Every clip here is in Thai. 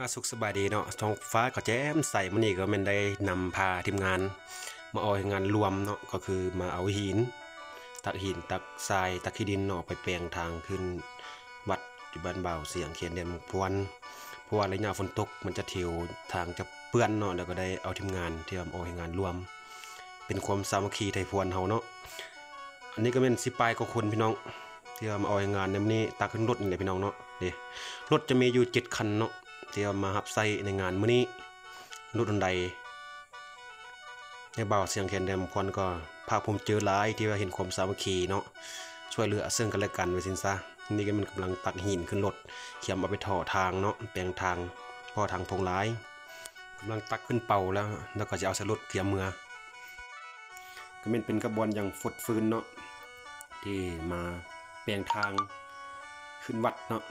อาสุขสบายดีเนาะท้องฟ้าก็แจ่มใสมื้อนี้ก็แม่นได้นำพาทีมงาน มาเอางานรวมเนาะก็คือมาเอาหิน ตักหินตักทรายตักขี้ดินเนาะไปแปลงทางขึ้นวัดที่บ้านบ่าเสียงเขียนเด่นพวนเพราะว่าระยะฝนตกมันจะเทียวทางจะเปื้อนเนาะแล้วก็ได้เอาทีมงานที่มาเอาให้งานรวม เป็นความสามัคคีไทยพวนเฮาเนาะอันนี้ก็เป็นสิปลายก็คนพี่น้องที่เอามาเอาให้งานในมื้อนี้ตักขึ้นรถนี่แหละพี่น้องเนาะนี่รถจะมีอยู่7คันเนาะ ที่เอามารับใส่ในงานมื้อนี้นุดนใดในบ่าวเสียงแคนแดมควันก็ภาคภูมิเจอหลายที่ว่าเห็นความสามัคคีเนาะช่วยเหลือซึ่งกันและกันไว้สินซะนี่ก็มันกำลังตักหินขึ้นรถเขียมเอาไปถ่อทางเนาะแปลงทางพ่อทางพงหลายกำลังตักขึ้นเป่าแล้ว แล้วก็จะเอาใส่รถเขียมเมือก็มันเป็นกระบวนอย่างฟดฟืนเนาะที่มาแปลงทางขึ้นวัดเนาะ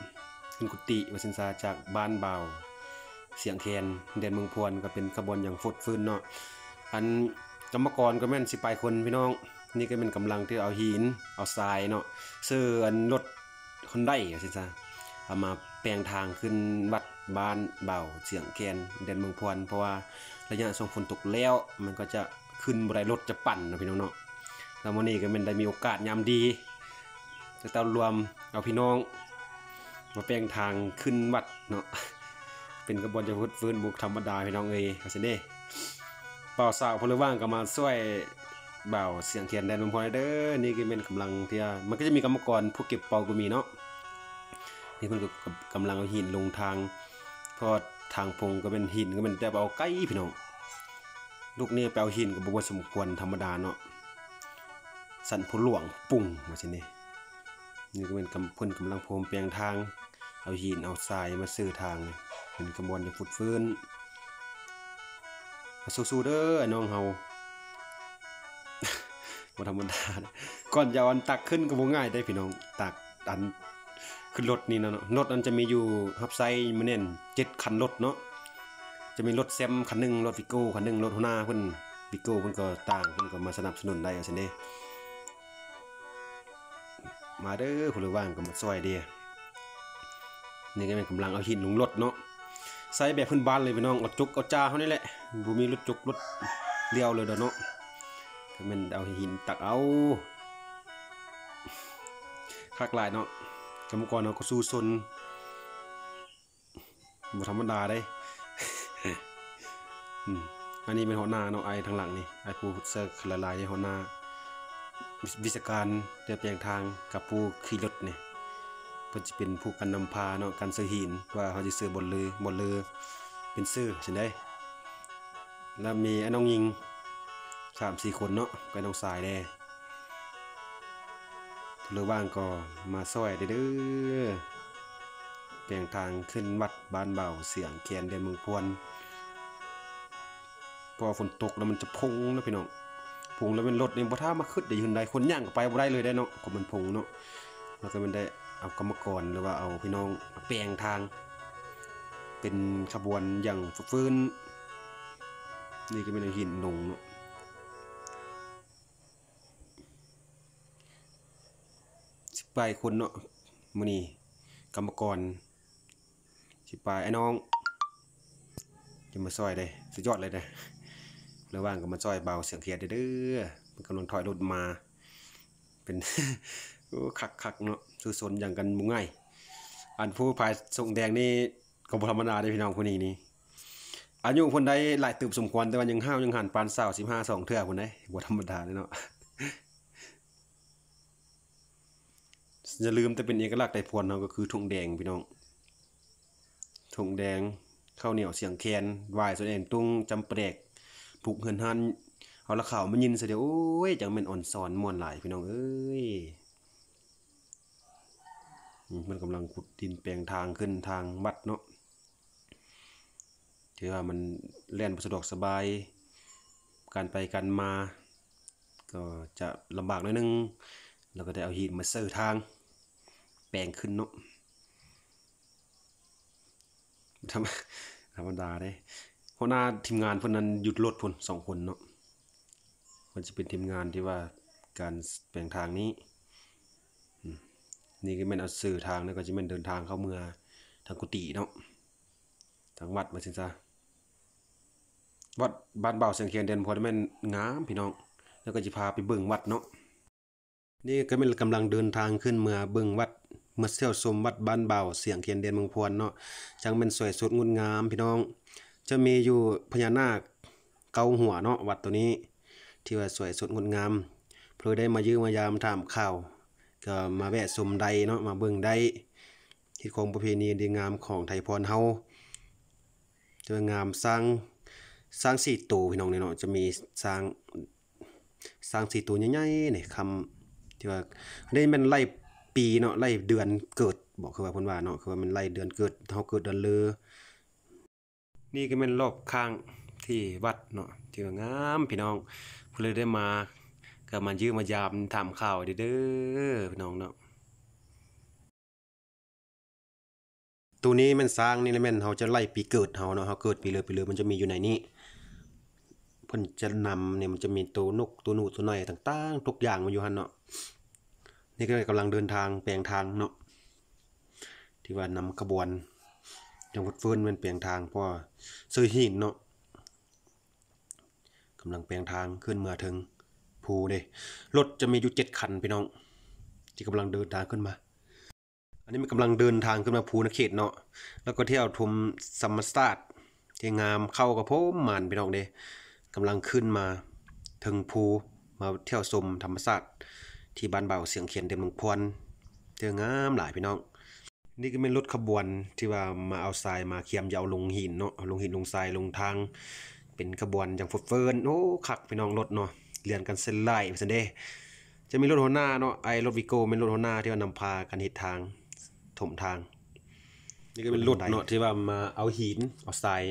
ขึ้นกุฏิวสินซาจากบ้านเบาเสียงแคนแดนเมืองพวนก็เป็นขบวนอย่างฟดฟื้นเนาะอันกรรมกรก็แม่นสิปลายคนพี่น้อง นี่ก็เป็นกำลังที่เอาหินเอาทรายเนาะซื้ออันรถคนได้วสินซาเอามาแปลงทางขึ้นวัดบ้านเบาเสียงแคนแดนเมืองพวนเพราะว่าระยะส่งฝนตกแล้วมันก็จะขึ้นบ่ได้รถจะปั่นนะพี่น้องเนาะแล้ววันนี้ก็แม่นได้มีโอกาสยามดีจะต้องรวมเอาพี่น้อง มาแปลงทางขึ้นวัดเนาะเป็นกระบวนจะพุดฟื้นบุกธรรมดาพี่น้องเอ้ยเขาสิเด้เป่าสาวพลว่างก็มาช่วยเบาเสียงเทียนแดนลมพรเด้อนี่ก็เป็นกำลังที่ว่ามันก็จะมีกรรมกรผู้เก็บเป่าก็มีเนาะนี่เพิ่นก็กำลังเอาหินลงทางเพราะทางพงก็เป็นหินก็เป็นแต่เอาใกล้พี่น้องลูกนี้ไปเอาหินก็บ่ว่าสมควรธรรมดาเนาะสันผู้หลวงปุ่งว่าสิเด้นี่ก็เป็นกำเพิ่นกำลังโพรมแปลงทาง เอาหินเอาทรายมาซื้อทางนี่เป็นกระบวนจะฟุดฟื้นมาสู้ๆเด้อน้องเฮาบ่ธรรมดาก่อนจะอันตักขึ้นก็บ่ง่ายได้พี่น้องตักอันขึ้นรถนี่เนาะรถอันจะมีอยู่ฮับไซมื้อนี้7คันรถเนาะจะมีรถแซมคันหนึงรถวิโก้คันหนึงรถหัวหน้าเพิ่นวิโก้เพิ่นก็ต่างเพิ่นก็มาสนับสนุนได้เอาซั่นเด้มาเด้อผู้ว่างก็มาซอยเด้ นี่ก็เป็นกำลังเอาหินลงรถเนาะใส่แบบพื้นบ้านเลยพี่น้องเอาจุกเอาจ้าเฮานี่แหละบ่มีรถจุกรถเลี้ยวเลยเด้อเนาะก็ม่นเอาหินตักเอาคักลายเนาะกรรมกรเนาะก็สู้ซนบ่ธรรมดาเด้อันนี้เป็นหัวหน้าเนาะไอ้ทางหลังนี่ไอ้ผู้เซอร์ละลายในหัวหน้าวิศการเดินแปลงทางกับผู้ขี่รถเนี่ย พิ่นสิเป็นผู้กันนำพาเนาะการซื้อหินว่าเขาสิซื้อบนเรือบนเรือเป็นซื้อใช่ได้แล้วมีไอ้น้องยิง3 4คนเนาะกับน้องสายแด้เรือว่างก็มาซอยเด้อแปลงทางขึ้นวัดบ้านเบาเสียงแคนเดนเมืองพวนพอฝนตกแล้วมันจะพุงนะพี่น้องพุงแล้วเป็นรถนี่บ่ท่ามาขึ้นได้ยืนใดคนย่างก็ไปบ่ได้เลยได้เนาะก็มันพุงเนาะแล้วก็มันได้ เอากรรมกรหรือว่าเอาพี่น้องมาแปลงทาง เป็นขบวนอย่างฟื้นนี่ก็เป็นหินลงเนาะสิบปลายคนเนาะมือนี้กรรมกรสิบปลายไอ้น้องจะมาซอยได้สุดยอดเลยเด้อระหว่างก็มาจอยเบาเสียงเขียดเด้อมันกำลังถอยรถมา เป็นคักคักเนาะสู้สนอย่างกันมุงง่ายอันผู้พายทรงแดงนี่ก็บ่ธรรมดาเด้พี่น้องคนนี้นี่อายุเพิ่นได้หลายตืบสมควรแต่ว่ายังห้าวยังหันปานสาว15 2เทื่อพุ่นได้บ่ธรรมดาเด้เนาะอย่าลืมแต่เป็นเอกลักษณ์ไต้พวนเนาะก็คือธงแดงพี่น้องธงแดงข้าวเหนียวเสียงแคนวายส่วนเองตุ้งจำแปลกผูกเหินหัน เอาละข่าวมายินซะเดียวโอ้ยจังแม่นอ่อนสอนม่วนหลายพี่น้องเอ้ยมันกำลังขุดดินแปลงทางขึ้นทางวัดเนาะถือว่ามันแล่นสะดวกสบาย การไปกันมา ก็จะลำบากหน่อยนึง แล้วก็ได้เอาหินมาเซอร์ทาง แปลงขึ้นเนาะธรรมธรรดาได้หัวหน้าทีมงานพิ่นนั้นหยุดรถพนสองคนเนาะ มันจะเป็นทีมงานที่ว่าการแปลงทางนี้ นี่ก็แม่นเอาสื่อทางแล้วก็จะแม่นเดินทางเข้าเมืองทางกุฏิเนาะทางวัดมาสิจ้าวัดบ้านเบาเสียงเคียนเด่นพอดแม่นงามพี่น้อง แล้วก็จะพาไปเบิ่งวัดเนาะนี่ก็เป็นกำลังเดินทางขึ้นเมื่อเบิ่งวัดเมื่อเที่ยวชมวัดบ้านเบาเสียงเคียนเด่นเมืองพวนเนาะจังเป็นสวยสดงดงามพี่น้อง จะมีอยู่พญานาคเกาหัวเนาะวัดตัวนี้ ที่ว่าสวยสดงดงามเพื่อได้มายืมมายามถามข่าว ก็มาแวะชมใดเนาะมาเบิ่งได้ที่ของประเพณีดีงามของไทยพรเฮาจะงามสร้างสร้างสี่ตัวพี่น้องเนาะจะมีสร้างสร้างสี่ตัวใหญ่ๆนี่คำที่ว่าอันนี้มันไล่ปีเนาะไล่เดือนเกิดบอกคือว่าเพิ่นว่าเนาะคือว่ามันไล่เดือนเกิดเฮาเกิดเดือนเลอนี่ก็เป็นรอบข้าง ที่วัดเนาะที่ว่างามพี่น้องเพิ่นเลยได้มาก็มายืมมายามถามข่าวเด้อพี่น้องเนาะตัวนี้มันสร้างนี่แหละม่นเฮาจะไล่ปีเกิดเฮาเนาะเฮาเกิดปีเลยปีเลยมันจะมีอยู่ในนี้เพิ่นจะนำเนี่ยมันจะมีตัวนกตัวหนูตัวหน้อยต่างๆทุกอย่างมันอยู่หันเนาะนี่ก็กำลังเดินทางแปลงทางเนาะที่ว่านำขบวนจังหวัดเฟิร์นมันเปลี่ยนทางเพราะซื้อหินเนาะ กำลังแปลงทางขึ้นมาถึงภูเด้รถจะมีอยู่เจ็ดคันพี่น้อง ที่กำลังเดินทางขึ้นมา อันนี้มันกำลังเดินทางขึ้นมาภูนเขตเนาะแล้วก็เที่ยวชมธรรมศาสตร์ที่งามเข้ากับผมหมันพี่น้องเด้กำลังขึ้นมาถึงภูมาเที่ยวชมธรรมศาสตร์ที่บ้านเบาเสียงเขียนเดมมืองพวนเที่ยวงามหลายพี่น้องนี่ก็เป็นรถขบวนที่ว่ามาเอาทรายมาเคียมยาวลงหินเนาะลงหินลงทรายลงทาง เป็นขบวนจังฟดเฟิร์นโอ้คักพี่น้องรถเนาะเรียนกันเส้นไล่ไปซันเด้จะมีรถหัวหน้าเนาะไอ้รถวิโก้เป็นรถหัวหน้าที่ว่านำพากันเฮ็ดทางถมทาง นี่ก็เป็นรถเนาะที่ว่ามาเอาหินเอาทราย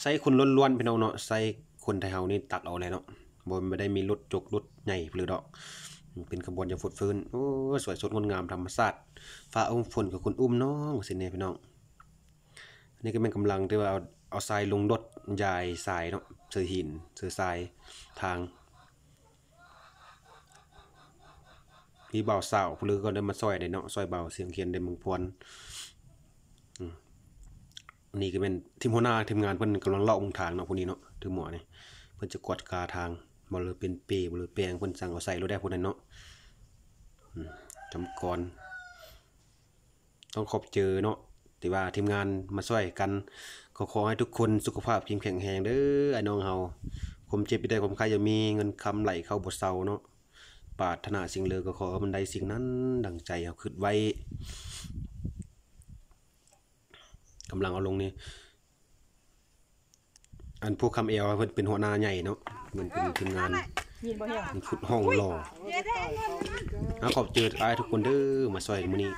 ใส่คนล้วนๆพี่น้องเนาะใส่คนไทยเฮานี่ตักเอาเลยเนาะบ่ไม่ได้มีรถจกรถใหญ่หรือดอก เป็นขบวนอย่างฟดฟื้นโอ้สวยสดงดงามธรรมชาติฟ้าอุ้มฝนกับคุณอุ้มน้องสิเนี่ยพี่น้องอันนี้ก็เป็นกำลังที่ว่าเอา เอาทรายลงรถยายทรายเนาะเสือหินเสือทรายทางมีเบาสาวหรือก็ได้มาซอยได้เนาะซอยเบาเสียงเขียนได้มืองพวนอืมอันนี้ก็เป็นทีมหัวหน้าทีมงานเพิ่นกำลังเลาะมุงทางเนาะพวกนี้เนาะถือหมอนี่เพิ่นจะกวดกาทางบ่เลยเป็นเปบ่เลยแปลงเพิ่นสั่งเอาใส่รถได้พวกนั้นเนาะจำก่อนต้องขอบเจอเนาะที่ว่าทีมงานมาช่วยกัน ขอขอให้ทุกคนสุขภาพเข้มแข็งแรงเด้อไอ้น้องเฮาผมเจ็บไปได้ผมใครจะมีเงินคำไหลเข้าบ่เซาเนาะปรารถนาสิ่งเลอก็ขอให้มันได้สิ่งนั้นดังใจเฮาคิดไว้กำลังเอาลงนี่อันพวกคำเอวเพิ่นเป็นหัวหน้าใหญ่เนาะเหมือนเป็นทีมงานยินบ่เฮียมันขุดห้องรอเอาขอบเจอไอ้ทุกคนเด้อมาช่วยกันมื้อนี้